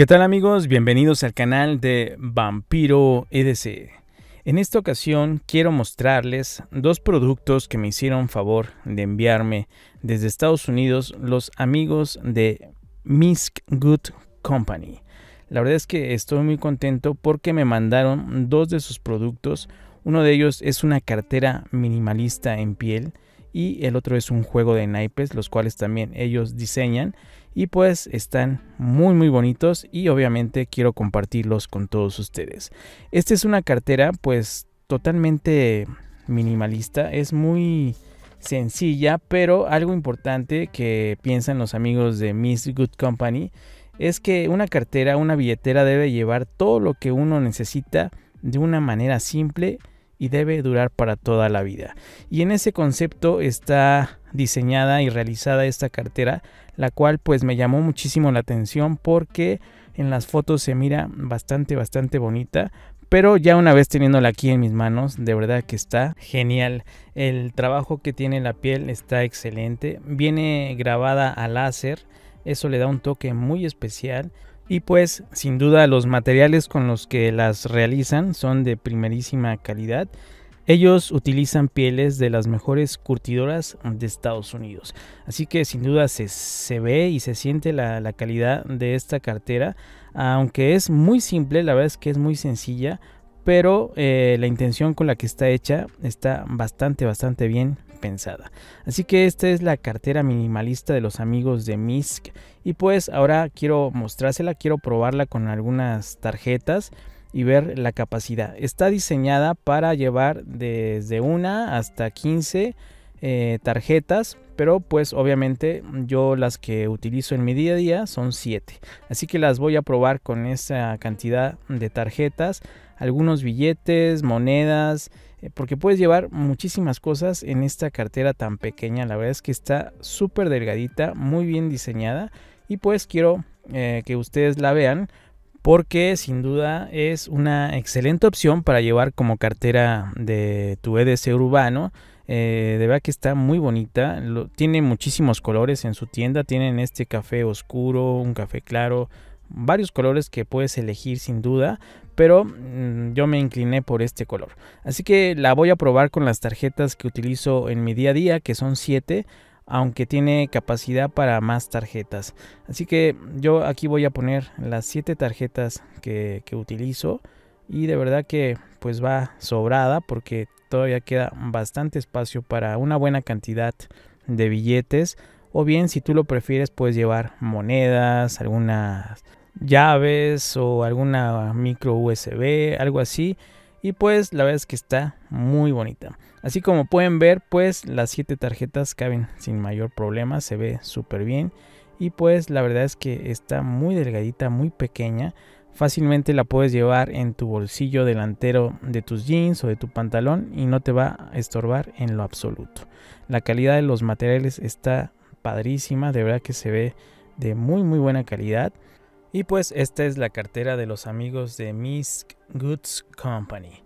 ¿Qué tal amigos? Bienvenidos al canal de Vampiro EDC. En esta ocasión quiero mostrarles dos productos que me hicieron favor de enviarme desde Estados Unidos los amigos de Misk Good Company. La verdad es que estoy muy contento porque me mandaron dos de sus productos. Uno de ellos es una cartera minimalista en piel y el otro es un juego de naipes, los cuales también ellos diseñan y pues están muy muy bonitos y obviamente quiero compartirlos con todos ustedes. Esta es una cartera pues totalmente minimalista, es muy sencilla, pero algo importante que piensan los amigos de Miss Good Company es que una cartera, una billetera debe llevar todo lo que uno necesita de una manera simple y debe durar para toda la vida. Y en ese concepto está diseñada y realizada esta cartera, la cual pues me llamó muchísimo la atención porque en las fotos se mira bastante bastante bonita, pero ya una vez teniéndola aquí en mis manos, de verdad que está genial. El trabajo que tiene la piel está excelente. Viene grabada a láser. Eso le da un toque muy especial. Y pues sin duda los materiales con los que las realizan son de primerísima calidad. Ellos utilizan pieles de las mejores curtidoras de Estados Unidos. Así que sin duda se, ve y se siente la, calidad de esta cartera. Aunque es muy simple, la verdad es que es muy sencilla. Pero eh, la intención con la que está hecha está bastante, bastante bien pensada. Así que esta es la cartera minimalista de los amigos de Misk. Y pues ahora quiero mostrársela, quiero probarla con algunas tarjetas y ver la capacidad. Está diseñada para llevar desde una hasta 15 eh, tarjetas, pero pues obviamente yo las que utilizo en mi día a día son 7. Así que las voy a probar con esa cantidad de tarjetas, algunos billetes, monedas, eh, porque puedes llevar muchísimas cosas en esta cartera tan pequeña. La verdad es que está súper delgadita, muy bien diseñada y pues quiero eh, que ustedes la vean porque sin duda es una excelente opción para llevar como cartera de tu EDC urbano. Eh, de verdad que está muy bonita. tiene muchísimos colores en su tienda. Tienen este café oscuro, un café claro, varios colores que puedes elegir sin duda, pero mm, yo me incliné por este color. Así que la voy a probar con las tarjetas que utilizo en mi día a día, que son 7, aunque tiene capacidad para más tarjetas. Así que yo aquí voy a poner las 7 tarjetas que, que utilizo y de verdad que pues va sobrada porque todavía queda bastante espacio para una buena cantidad de billetes o bien si tú lo prefieres puedes llevar monedas, algunas llaves o alguna micro USB, algo así. Y pues la verdad es que está muy bonita. Así como pueden ver, pues las 7 tarjetas caben sin mayor problema, se ve súper bien. Y pues la verdad es que está muy delgadita, muy pequeña. Fácilmente la puedes llevar en tu bolsillo delantero de tus jeans o de tu pantalón y no te va a estorbar en lo absoluto. La calidad de los materiales está padrísima, de verdad que se ve de muy muy buena calidad. Y pues esta es la cartera de los amigos de Misk Goods Company.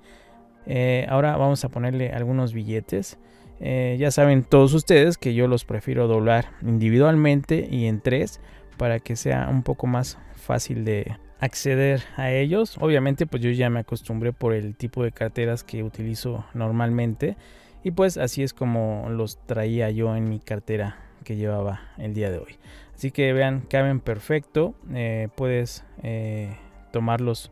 Eh, ahora vamos a ponerle algunos billetes. Eh, ya saben todos ustedes que yo los prefiero doblar individualmente y en tres para que sea un poco más fácil de acceder a ellos. Obviamente pues yo ya me acostumbré por el tipo de carteras que utilizo normalmente y pues así es como los traía yo en mi cartera que llevaba el día de hoy. Así que vean, caben perfecto. Eh, puedes eh, tomarlos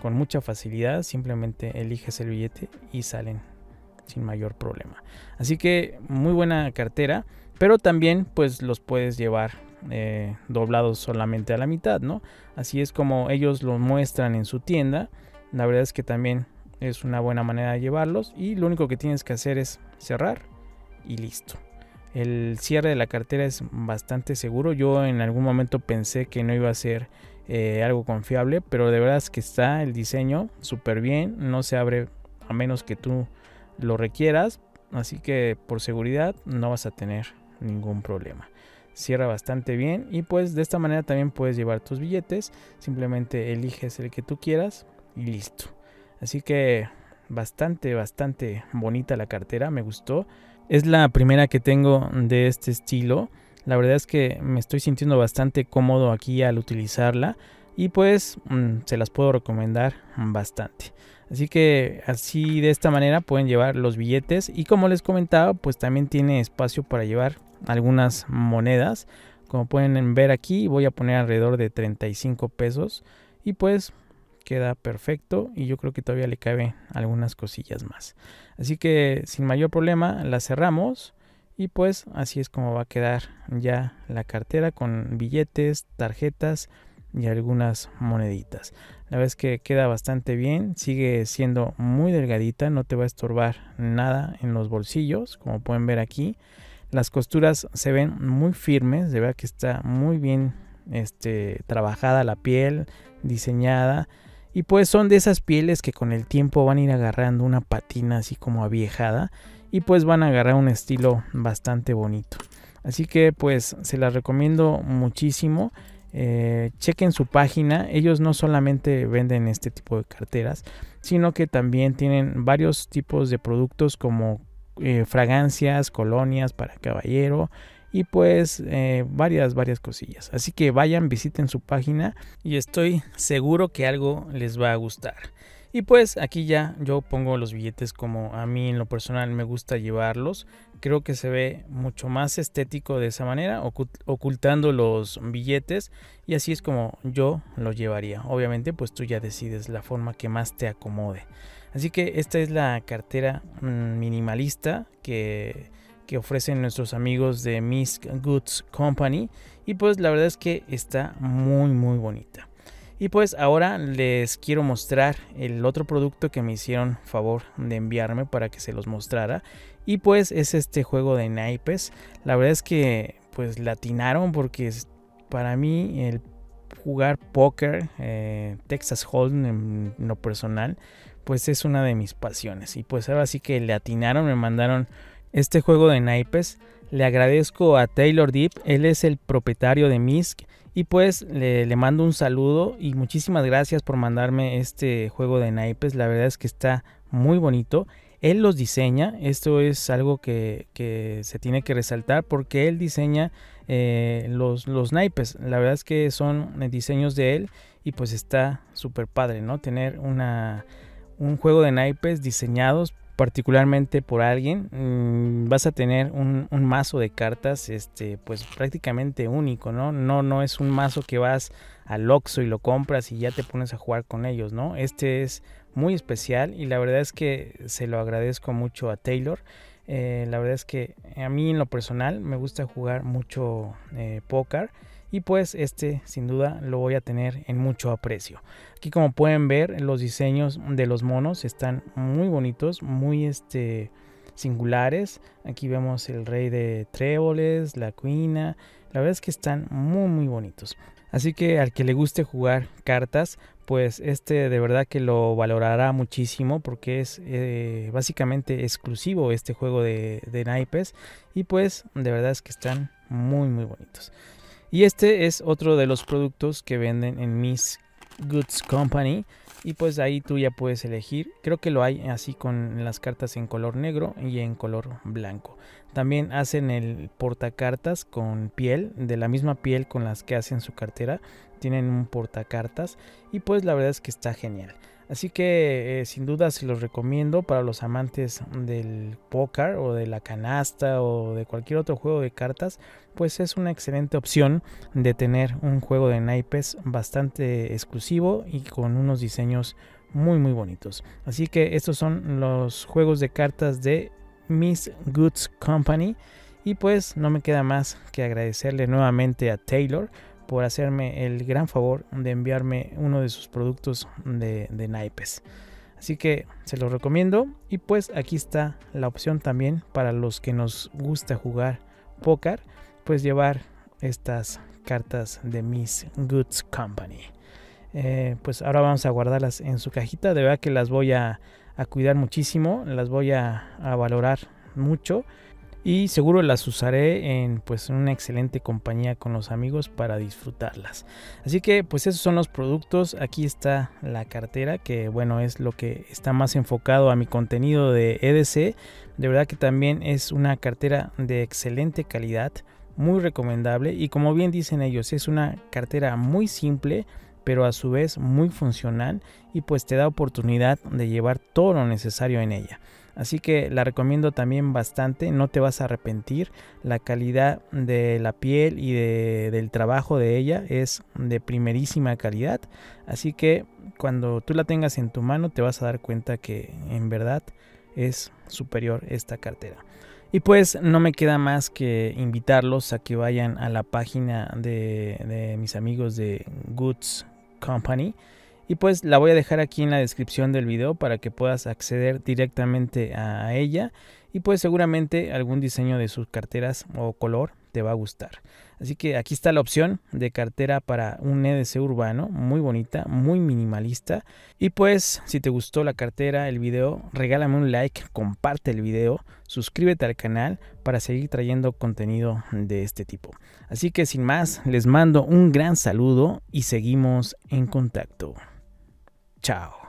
con mucha facilidad. Simplemente eliges el billete y salen sin mayor problema. Así que muy buena cartera. Pero también pues los puedes llevar eh, doblados solamente a la mitad, ¿no? Así es como ellos los muestran en su tienda. La verdad es que también es una buena manera de llevarlos. Y lo único que tienes que hacer es cerrar y listo. El cierre de la cartera es bastante seguro. Yo en algún momento pensé que no iba a ser eh, algo confiable, pero de verdad es que está el diseño súper bien. No se abre a menos que tú lo requieras. Así que por seguridad no vas a tener ningún problema. Cierra bastante bien y pues de esta manera también puedes llevar tus billetes. Simplemente eliges el que tú quieras y listo. Así que bastante, bastante bonita la cartera. Me gustó. Es la primera que tengo de este estilo. La verdad es que me estoy sintiendo bastante cómodo aquí al utilizarla. y pues mm, se las puedo recomendar bastante. Así que así de esta manera pueden llevar los billetes y como les comentaba pues también tiene espacio para llevar algunas monedas. Como pueden ver aquí voy a poner alrededor de 35 pesos y pues queda perfecto y yo creo que todavía le cabe algunas cosillas más. Así que sin mayor problema la cerramos y pues así es como va a quedar ya la cartera con billetes, tarjetas, y algunas moneditas. La verdad es que queda bastante bien, sigue siendo muy delgadita, no te va a estorbar nada en los bolsillos, como pueden ver aquí. Las costuras se ven muy firmes, de verdad que está muy bien este, trabajada la piel, diseñada. Y pues son de esas pieles que con el tiempo van a ir agarrando una patina así como aviejada y pues van a agarrar un estilo bastante bonito. Así que pues se las recomiendo muchísimo. Eh, chequen su página. Ellos no solamente venden este tipo de carteras, sino que también tienen varios tipos de productos como eh, fragancias, colonias para caballero y pues eh, varias, varias cosillas. Así que vayan, visiten su página y estoy seguro que algo les va a gustar. Y pues aquí ya yo pongo los billetes como a mí en lo personal me gusta llevarlos. Creo que se ve mucho más estético de esa manera, ocultando los billetes y así es como yo lo llevaría. Obviamente pues tú ya decides la forma que más te acomode. Así que esta es la cartera mm, minimalista que, que ofrecen nuestros amigos de Miss Goods Company y pues la verdad es que está muy muy bonita. Y pues ahora les quiero mostrar el otro producto que me hicieron favor de enviarme para que se los mostrara. Y pues es este juego de naipes. La verdad es que pues latinaron porque para mí el jugar póker, eh, Texas Hold'em en lo personal, pues es una de mis pasiones. Y pues ahora sí que le atinaron, me mandaron este juego de naipes. Le agradezco a Taylor Deep, él es el propietario de Misk y pues le, mando un saludo y muchísimas gracias por mandarme este juego de naipes. La verdad es que está muy bonito. Él los diseña, esto es algo que, se tiene que resaltar porque él diseña eh, los, los naipes. La verdad es que son diseños de él y pues está súper padre, ¿no? Tener una, un juego de naipes diseñados particularmente por alguien, mm, vas a tener un, mazo de cartas, este, pues prácticamente único, ¿no? No, no es un mazo que vas al Oxxo y lo compras y ya te pones a jugar con ellos, ¿no? Este es muy especial y la verdad es que se lo agradezco mucho a Taylor. Eh, la verdad es que a mí en lo personal me gusta jugar mucho eh, póker y pues este sin duda lo voy a tener en mucho aprecio. Aquí como pueden ver los diseños de los monos están muy bonitos, muy este singulares. Aquí vemos el rey de tréboles, la cuina. La verdad es que están muy muy bonitos. Así que al que le guste jugar cartas, pues este de verdad que lo valorará muchísimo porque es eh, básicamente exclusivo este juego de, de naipes y pues de verdad es que están muy muy bonitos. Y este es otro de los productos que venden en Miss Goods Company. Y pues ahí tú ya puedes elegir. Creo que lo hay así con las cartas en color negro y en color blanco. También hacen el portacartas con piel, de la misma piel con las que hacen su cartera. Tienen un portacartas y pues la verdad es que está genial. Así que eh, sin duda se los recomiendo para los amantes del póker o de la canasta o de cualquier otro juego de cartas, pues es una excelente opción de tener un juego de naipes bastante exclusivo y con unos diseños muy muy bonitos. Así que estos son los juegos de cartas de Miss Goods Company y pues no me queda más que agradecerle nuevamente a Taylor por hacerme el gran favor de enviarme uno de sus productos de, naipes. Así que se los recomiendo y pues aquí está la opción también para los que nos gusta jugar póker, pues llevar estas cartas de Miss Goods Company. Eh, pues ahora vamos a guardarlas en su cajita, de verdad que las voy a, cuidar muchísimo, las voy a valorar mucho y seguro las usaré en pues una excelente compañía con los amigos para disfrutarlas. Así que pues esos son los productos, aquí está la cartera que bueno es lo que está más enfocado a mi contenido de EDC. De verdad que también es una cartera de excelente calidad, muy recomendable y como bien dicen ellos es una cartera muy simple pero a su vez muy funcional y pues te da oportunidad de llevar todo lo necesario en ella. Así que la recomiendo también bastante, no te vas a arrepentir. La calidad de la piel y del trabajo de ella es de primerísima calidad. Así que cuando tú la tengas en tu mano te vas a dar cuenta que en verdad es superior esta cartera. Y pues no me queda más que invitarlos a que vayan a la página de, mis amigos de Goods Company y pues la voy a dejar aquí en la descripción del video para que puedas acceder directamente a ella y pues seguramente algún diseño de sus carteras o color te va a gustar. Así que aquí está la opción de cartera para un EDC urbano, muy bonita, muy minimalista. Y pues si te gustó la cartera, el video, regálame un like, comparte el video, suscríbete al canal para seguir trayendo contenido de este tipo. Así que sin más, les mando un gran saludo y seguimos en contacto. Chao.